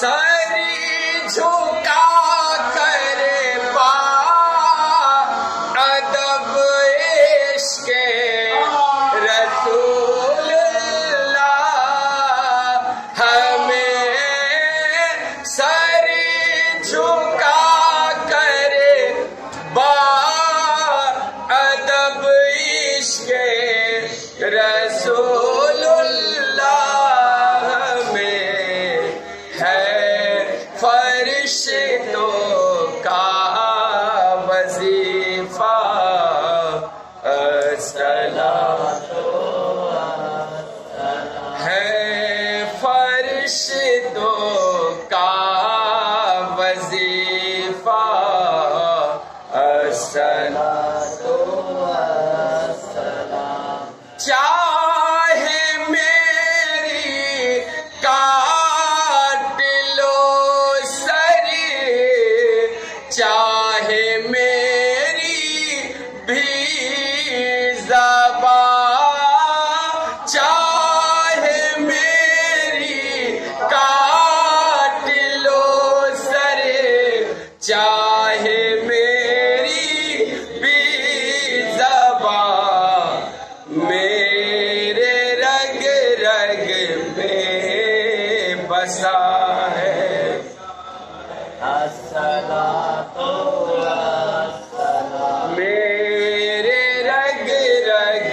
सरी झुका करे पा। अदब इश्क रसूल हमें सरी झुका करे बा अदब इश्क रसूलुल्लाह फरिश्तों का वजीफा। असला है फरिश्तों का वजीफा। असला चाहे चाहे मेरी भी जबा चाहे मेरी काट लो सरे, चाहे मेरी भी जबा मेरे रग रग में बसा है। मेरे रग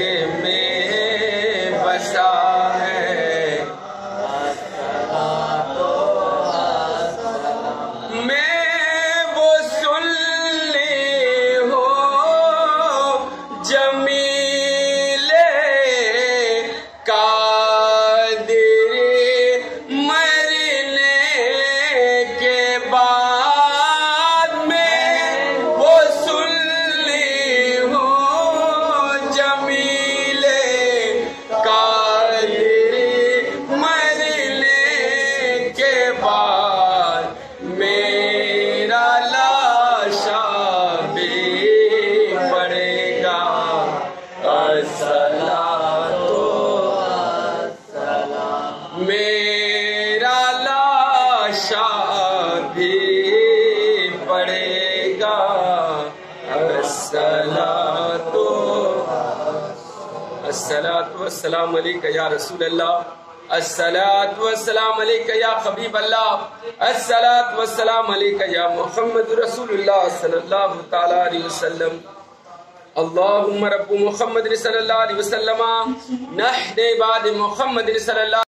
मेरा लाशा भी पड़ेगा। रसूल अल्लाह मुहम्मद रसूलुल्लाह सल्लल्लाहु अल्लाहुम्मा रब्बु मुहम्मद सल्लल्लाहु अलैहि वसल्लम नहदे बाद मुहम्मद सल्लल्लाहु